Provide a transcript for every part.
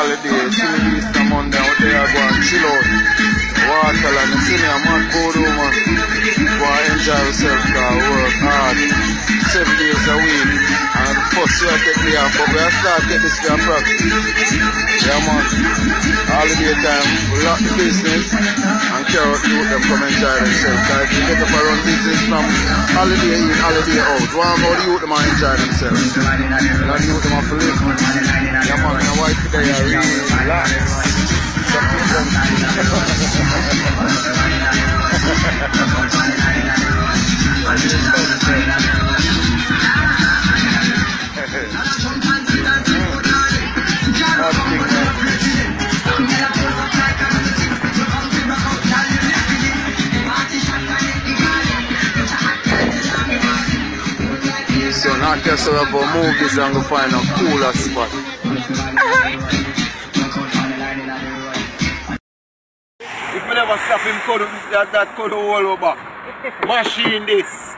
Holiday, Silly Easter Monday, we're there, go and chill out. Waterland, you see me, I'm on board, man. Go and enjoy yourself, cause work hard. Seven days a week. And the first year I take me off, but we start get this for practice. Yeah, man. Holiday time, we lock the business and carry out youth them come enjoy themselves. Cause if you get up around business from holiday in, holiday out, one more the youth them and enjoy themselves. And the youth them have to live. Yeah, man, my today, I. So not just sort of for movies and go find a cooler spot. If we never stop him, could that, that could hold over. Machine this.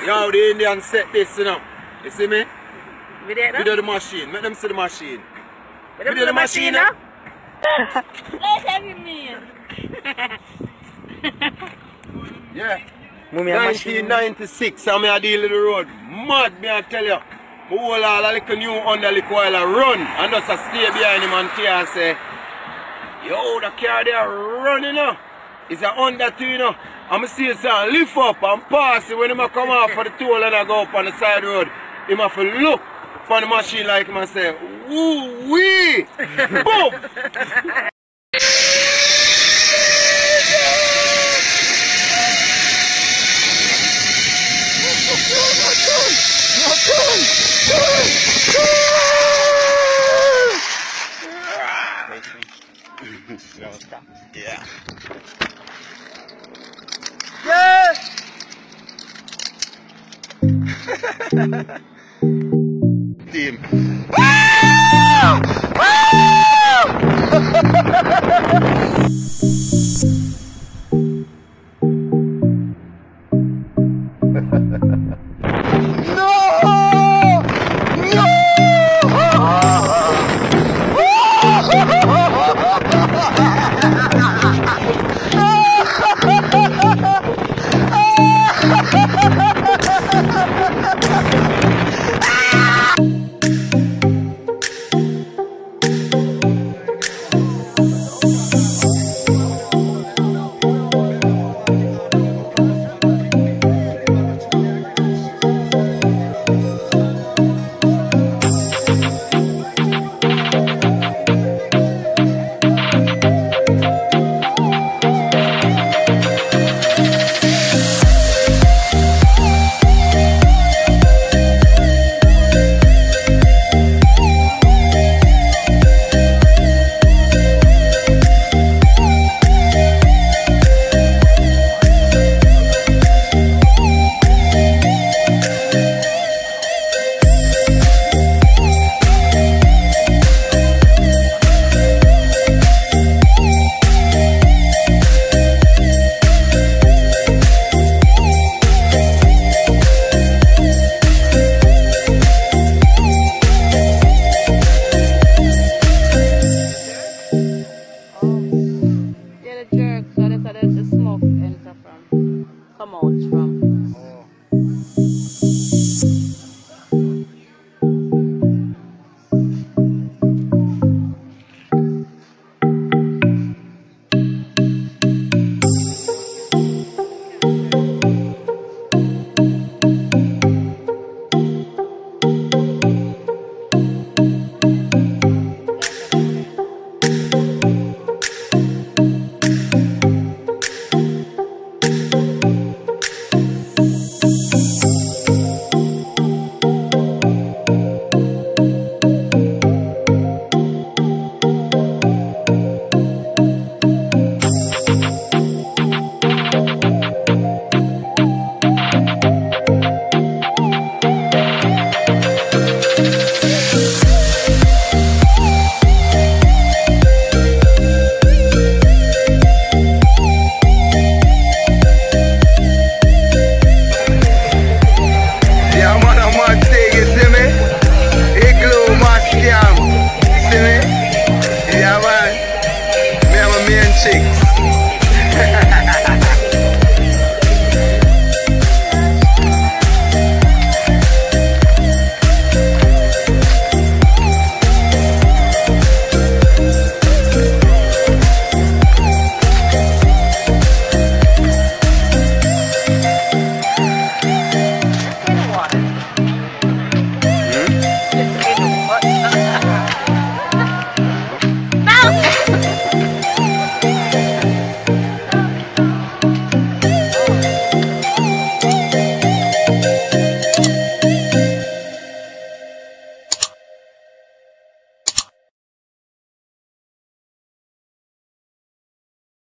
You know, the Indian set this, you know. You see me? We now? We do the machine. Make them see the machine. We there we do the machine now? Let's have you mean. Yeah. Mummy and 1996, I'm a deal with the road. Mad, me I tell you. Whole all a little new under while I run. And just a stay behind him and tear and say, Yo, the car there running now. It's a under two, you know. I'm see it say, lift up and pass it when him come off for the toll and I go up on the side road. Him have to look for the machine like him and say, woo wee! Boom! Sixty-six. Yeah. Yes! Team. Woo! Woo! come on, drum.